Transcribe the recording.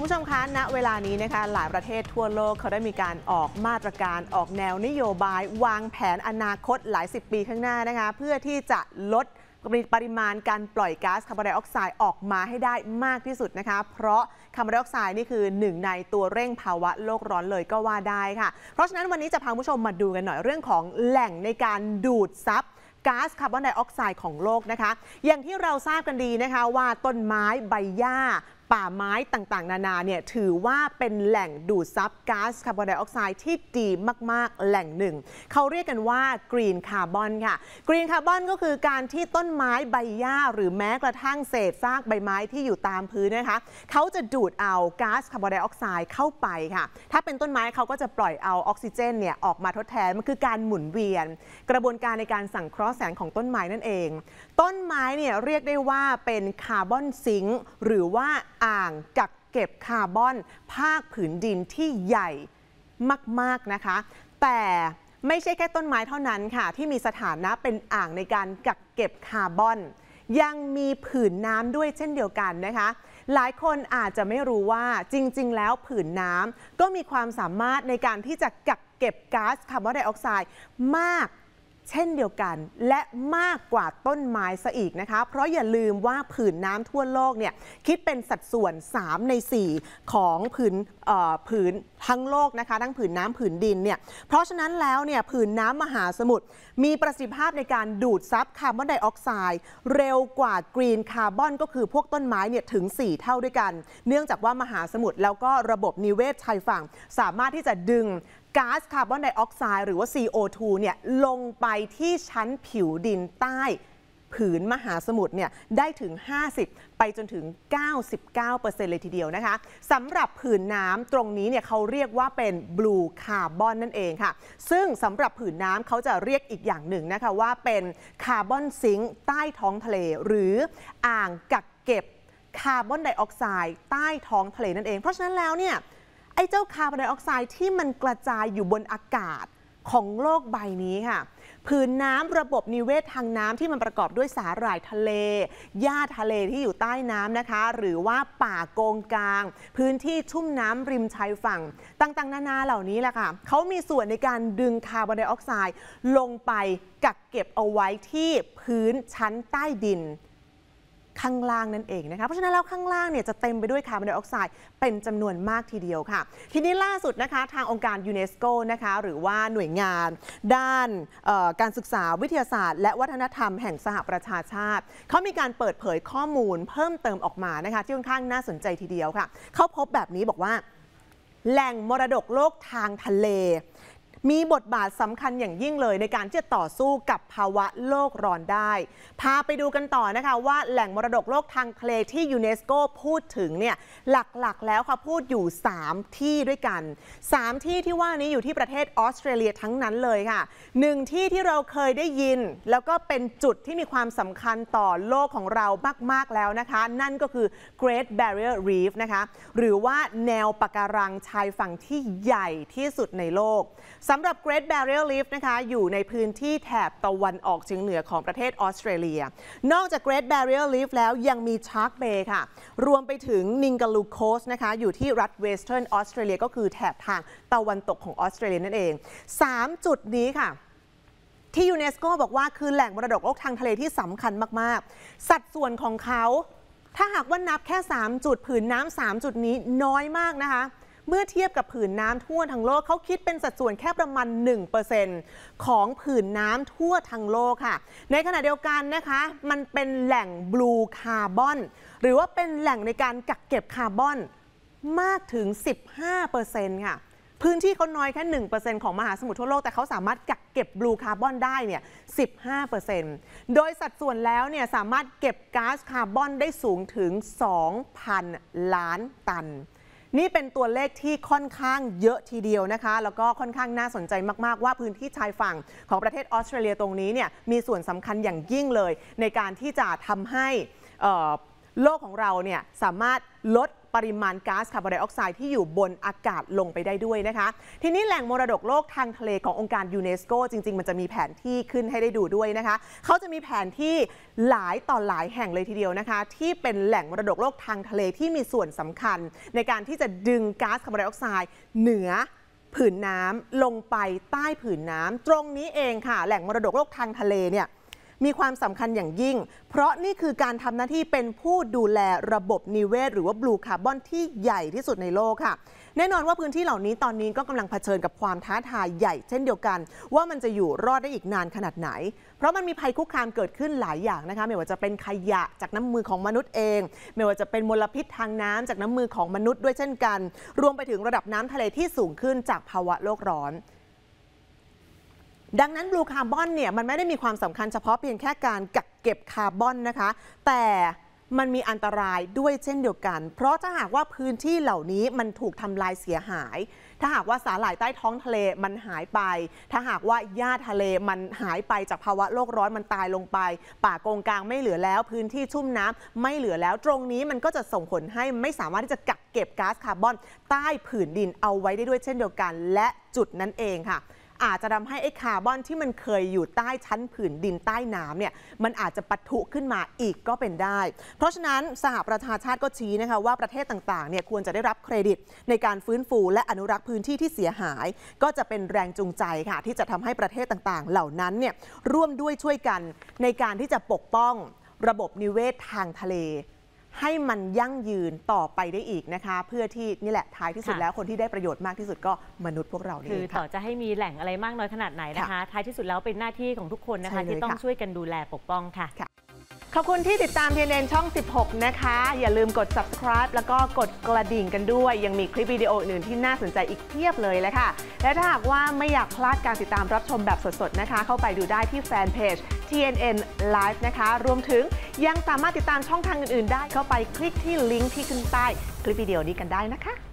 คุณผู้ชมคะ ณ เวลานี้นะคะ หลายประเทศทั่วโลกเขาได้มีการออกมาตรการออกแนวนโยบาย วางแผนอนาคตหลายสิบปีข้างหน้านะคะ เพื่อที่จะลดปริมาณการปล่อยก๊าซคาร์บอนไดออกไซด์ออกมาให้ได้มากที่สุดนะคะ เพราะคาร์บอนไดออกไซด์นี่คือหนึ่งในตัวเร่งภาวะโลกร้อนเลยก็ว่าได้ค่ะ เพราะฉะนั้นวันนี้จะพาผู้ชมมาดูกันหน่อยเรื่องของแหล่งในการดูดซับก๊าซคาร์บอนไดออกไซด์ของโลกนะคะ อย่างที่เราทราบกันดีนะคะว่าต้นไม้ใบหญ้า ป่าไม้ต่างๆ นานาเนี่ยถือว่าเป็นแหล่งดูดซับก๊าซคาร์บอนไดออกไซด์ที่ดีมาก ๆ แหล่งหนึ่ง เขาเรียกกันว่า green carbon ค่ะ green carbon ก็คือการที่ต้นไม้ใบหญ้า หรือแม้กระทั่งเศษซากใบไม้ที่อยู่ตามพื้นนะคะ เขาจะดูดเอาก๊าซคาร์บอนไดออกไซด์เข้าไปค่ะ ถ้าเป็นต้นไม้เขาก็จะปล่อยเอาออกซิเจนเนี่ยออกมาทดแทน มันคือการหมุนเวียน กระบวนการในการสังเคราะห์แสงของต้นไม้นั่นเอง ต้นไม้เนี่ยเรียกได้ว่าเป็น carbon sink หรือว่าอ่างกักเก็บคาร์บอน ภาคผืนดินที่ใหญ่มาก ๆ นะคะ แต่ไม่ใช่แค่ต้นไม้เท่านั้นค่ะ ที่มีสถานะเป็นอ่างในการกักเก็บคาร์บอน ยังมีผืนน้ำด้วยเช่นเดียวกันนะคะ หลายคนอาจจะไม่รู้ว่าจริง ๆ แล้วผืนน้ำก็มีความสามารถในการที่จะกักเก็บก๊าซคาร์บอนไดออกไซด์มาก เช่นเดียวกันและมากกว่าต้นไม้ซะอีกนะคะ เพราะอย่าลืมว่าผืนน้ำทั่วโลกเนี่ยคิดเป็นสัดส่วน 3 ใน 4 ของผืนผืนทั้งโลกนะคะ ทั้งผืนน้ำผืนดินเนี่ยเพราะฉะนั้นแล้วเนี่ยผืนน้ำมหาสมุทรมีประสิทธิภาพในการดูดซับคาร์บอนไดออกไซด์เร็วกว่า green carbon ก็คือพวกต้นไม้เนี่ยถึง 4 เท่าด้วยกัน เนื่องจากว่ามหาสมุทรแล้วก็ระบบนิเวศชายฝั่ง สามารถที่จะดึง ก๊าซคาร์บอนไดออกไซด์หรือว่า CO2 เนี่ยลงไปที่ชั้นผิวดินใต้ ผืนมหาสมุทรเนี่ยได้ถึง 50 ไปจนถึง 99%เลยทีเดียวนะคะสำหรับผืนน้ำตรงนี้เนี่ยเขาเรียกว่าเป็น blue carbon นั่นเองค่ะ ซึ่งสำหรับผืนน้ำเขาจะเรียกอีกอย่างหนึ่งนะคะว่าเป็น carbon sink ใต้ท้องทะเล หรืออ่างกักเก็บคาร์บอนไดออกไซด์ใต้ท้องทะเลนั่นเอง เพราะฉะนั้นแล้วเนี่ย ไอ้เจ้าคาร์บอนไดออกไซด์ที่มันกระจายอยู่บนอากาศของโลกใบนี้ค่ะผืนน้ำระบบนิเวศทางน้ำที่มันประกอบด้วยสาหร่ายทะเล หญ้าทะเลที่อยู่ใต้น้ำนะคะ หรือว่าป่าโกงกาง พื้นที่ชุ่มน้ำริมชายฝั่ง ต่างๆ นานาเหล่านี้แหละค่ะเขามีส่วนในการดึงคาร์บอนไดออกไซด์ลงไปกักเก็บเอาไว้ที่พื้นชั้นใต้ดิน ข้างล่างนั่นเองนะคะ เพราะฉะนั้นแล้วข้างล่างเนี่ยจะเต็มไปด้วยคาร์บอนไดออกไซด์เป็นจำนวนมากทีเดียวค่ะ ทีนี้ล่าสุดนะคะทางองค์การยูเนสโกนะคะหรือว่าหน่วยงาน ด้านการศึกษาวิทยาศาสตร์ และวัฒนธรรมแห่งสหประชาชาติ เขามีการเปิดเผยข้อมูลเพิ่มเติมออกมานะคะที่ค่อนข้างน่าสนใจทีเดียวค่ะ เขาพบแบบนี้บอกว่าแหล่งมรดกโลกทางทะเล มีบทบาทสำคัญอย่างยิ่งเลยในการที่จะต่อสู้กับภาวะโลกร้อนได้ พาไปดูกันต่อนะคะว่าแหล่งมรดกโลกทางทะเลที่ยูเนสโกพูดถึงเนี่ยหลักๆ แล้วค่ะพูดอยู่ 3 ที่ด้วยกัน 3 ที่ที่ว่านี้อยู่ที่ประเทศออสเตรเลียทั้งนั้นเลยค่ะหนึ่งที่ที่เราเคยได้ยิน แล้วก็เป็นจุดที่มีความสำคัญต่อโลกของเรามาก ๆ แล้วนะคะ นั่นก็คือ Great Barrier Reef นะคะหรือว่าแนวปะการังชายฝั่งที่ใหญ่ที่สุดในโลกสำหรับ Great Barrier Reef นะคะอยู่ในพื้นที่แถบตะวันออกเฉียงเหนือของประเทศออสเตรเลีย นอกจาก Great Barrier Reef แล้วยังมี Shark Bay ค่ะ รวมไปถึง Ningaloo Coast นะคะอยู่ที่รัฐ Western Australia ก็คือแถบทางตะวันตกของออสเตรเลียนั่นเอง 3 จุดนี้ค่ะที่ยูเนสโกบอกว่าคือแหล่งมรดกโลกทางทะเลที่สำคัญมาก ๆ สัดส่วนของเขา ถ้าหากว่านับแค่ 3 จุดผืนน้ำ3จุดนี้น้อยมากนะคะ เมื่อเทียบกับผืนน้ำทั่วทั้งโลกเขาคิดเป็นสัดส่วนแค่ประมาณ 1%ของผืนน้ำทั่วทั้งโลกค่ะ ในขณะเดียวกันนะคะ มันเป็นแหล่งบลูคาร์บอนหรือว่าเป็นแหล่งในการกักเก็บคาร์บอนมากถึง 15%ค่ะพื้นที่เขาน้อยแค่ 1%ของมหาสมุทรทั่วโลก แต่เขาสามารถกักเก็บบลูคาร์บอนได้เนี่ย 15%โดยสัดส่วนแล้วเนี่ยสามารถเก็บก๊าซคาร์บอนได้สูงถึง 2,000 ล้านตัน นี่เป็นตัวเลขที่ค่อนข้างเยอะทีเดียวนะคะ แล้วก็ค่อนข้างน่าสนใจมาก ๆ ว่าพื้นที่ชายฝั่งของประเทศออสเตรเลียตรงนี้เนี่ยมีส่วนสำคัญอย่างยิ่งเลย ในการที่จะทำให้โลกของเราเนี่ยสามารถลด ปริมาณก๊าซคาร์บอนไดออกไซด์ที่อยู่บนอากาศลงไปได้ด้วยนะคะ ทีนี้แหล่งมรดกโลกทางทะเลขององค์การยูเนสโกจริง ๆ มันจะมีแผนที่ขึ้นให้ได้ดูด้วยนะคะเขาจะมีแผนที่หลายต่อหลายแห่งเลยทีเดียวนะคะ ที่เป็นแหล่งมรดกโลกทางทะเลที่มีส่วนสำคัญ ในการที่จะดึงก๊าซคาร์บอนไดออกไซด์เหนือผืนน้ำลงไปใต้ผืนน้ำตรงนี้เองค่ะ แหล่งมรดกโลกทางทะเลเนี่ย มีความสำคัญอย่างยิ่ง เพราะนี่คือการทำหน้าที่เป็นผู้ดูแลระบบนิเวศ หรือว่า blue carbon ที่ใหญ่ที่สุดในโลกค่ะ แน่นอนว่าพื้นที่เหล่านี้ตอนนี้ก็กำลังเผชิญกับความท้าทายใหญ่เช่นเดียวกัน ว่ามันจะอยู่รอดได้อีกนานขนาดไหน เพราะมันมีภัยคุกคามเกิดขึ้นหลายอย่างนะคะ ไม่ว่าจะเป็นขยะจากน้ำมือของมนุษย์เอง ไม่ว่าจะเป็นมลพิษทางน้ำจากน้ำมือของมนุษย์ด้วยเช่นกัน รวมไปถึงระดับน้ำทะเลที่สูงขึ้นจากภาวะโลกร้อน ดังนั้นบลูคาร์บอนเนี่ยมันไม่ได้มีความสำคัญเฉพาะเพียงแค่การกักเก็บคาร์บอนนะคะ แต่มันมีอันตรายด้วยเช่นเดียวกัน เพราะถ้าหากว่าพื้นที่เหล่านี้มันถูกทำลายเสียหาย ถ้าหากว่าสาหร่ายใต้ท้องทะเลมันหายไป ถ้าหากว่าหญ้าทะเลมันหายไปจากภาวะโลกร้อนมันตายลงไป ป่าโกงกลางไม่เหลือแล้ว พื้นที่ชุ่มน้ำไม่เหลือแล้ว ตรงนี้มันก็จะส่งผลให้ไม่สามารถที่จะกักเก็บก๊าซคาร์บอน ใต้ผืนดินเอาไว้ได้ด้วยเช่นเดียวกัน และจุดนั้นเองค่ะ อาจจะทำให้ไอ้คาร์บอนที่มันเคยอยู่ใต้ชั้นผืนดินใต้น้ำเนี่ยมันอาจจะปะทุขึ้นมาอีกก็เป็นได้ เพราะฉะนั้นสหประชาชาติก็ชี้นะคะว่าประเทศต่างๆเนี่ยควรจะได้รับเครดิตในการฟื้นฟูและอนุรักษ์พื้นที่ที่เสียหาย ก็จะเป็นแรงจูงใจค่ะ ที่จะทำให้ประเทศต่างๆ เหล่านั้นเนี่ยร่วมด้วยช่วยกันในการที่จะปกป้องระบบนิเวศทางทะเล ให้มันยั่งยืนต่อไปได้อีกนะคะ เพื่อที่นี่แหละท้ายที่สุดค่ะแล้วคนที่ได้ประโยชน์มากที่สุดก็มนุษย์พวกเรานี่คือเองต่อค่ะจะให้มีแหล่งอะไรมากน้อยขนาดไหนนะคะ ท้ายที่สุดแล้วเป็นหน้าที่ของทุกคนนะใช่คะเลยที่ต้องค่ะช่วยกันดูแลปกป้องค่ะ ขอบคุณที่ติดตาม TNN ช่อง 16 นะคะ อย่าลืมกด subscribe แล้วก็กดกระดิ่งกันด้วย ยังมีคลิปวิดีโออื่นที่น่าสนใจอีกเพียบเลยเลยค่ะ และถ้าหากว่าไม่อยากพลาดการติดตามรับชมแบบสดๆ นะคะ เข้าไปดูได้ที่แฟนเพจ TNN Live นะคะ รวมถึงยังสามารถติดตามช่องทางอื่นๆ ได้ เข้าไปคลิกที่ลิงก์ที่ขึ้นใต้คลิปวิดีโอนี้กันได้นะคะ